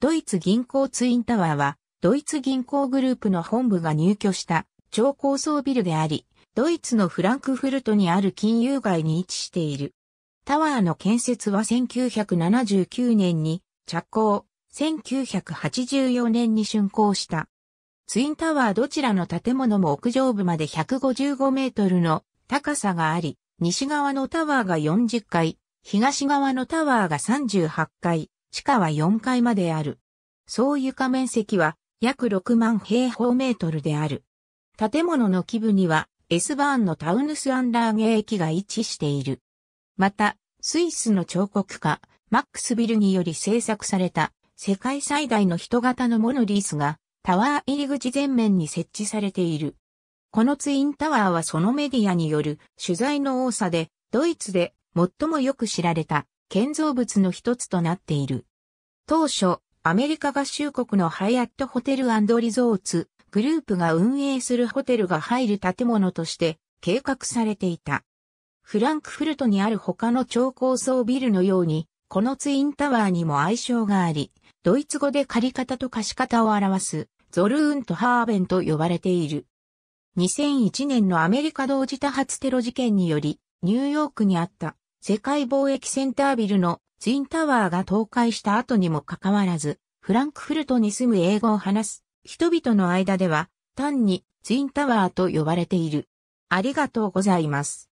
ドイツ銀行ツインタワーは、ドイツ銀行グループの本部が入居した超高層ビルであり、ドイツのフランクフルトにある金融街に位置している。タワーの建設は1979年に着工、1984年に竣工した。ツインタワーどちらの建物も屋上部まで155メートルの高さがあり、西側のタワーが40階、東側のタワーが38階、地下は4階まである。総床面積は約6万平方メートルである。建物の基部には S バーンのタウヌスアンダーゲー駅が位置している。また、スイスの彫刻家、マックスビルにより制作された世界最大の人型のモノリースがタワー入り口前面に設置されている。このツインタワーはそのメディアによる取材の多さでドイツで最もよく知られた建造物の一つとなっている。当初、アメリカ合衆国のハイアットホテルリゾーツグループが運営するホテルが入る建物として計画されていた。フランクフルトにある他の超高層ビルのように、このツインタワーにも愛称があり、ドイツ語で借り方と貸方を表す、ゾルーンとハーベンと呼ばれている。2001年のアメリカ同時多発テロ事件により、ニューヨークにあった世界貿易センタービルのツインタワーが倒壊した後にもかかわらず、フランクフルトに住む英語を話す人々の間では単にツインタワーと呼ばれている。ありがとうございます。